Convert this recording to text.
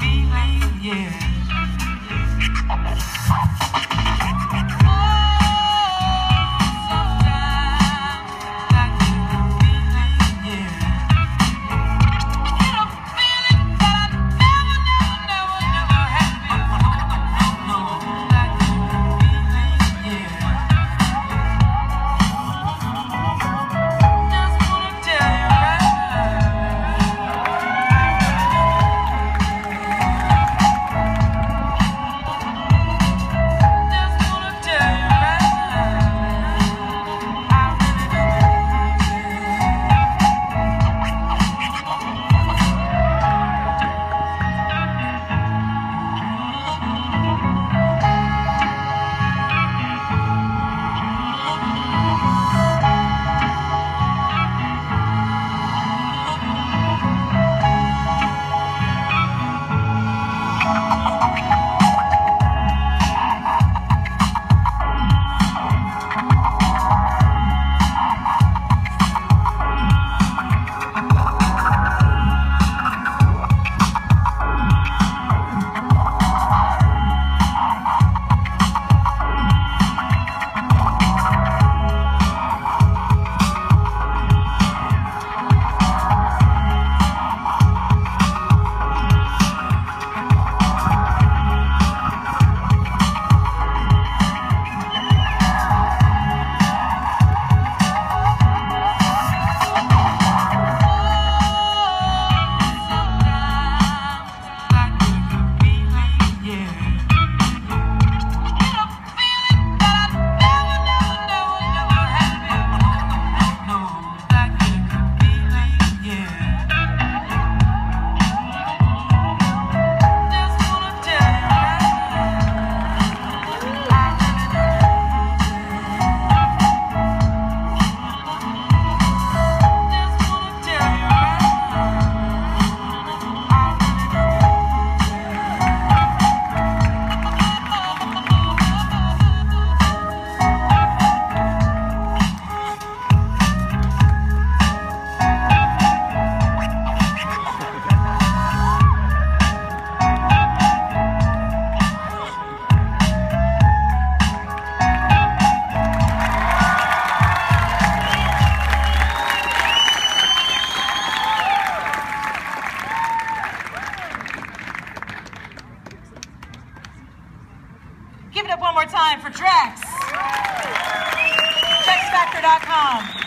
Feeling, yeah. give it up one more time for Drex. DrexFactor.com.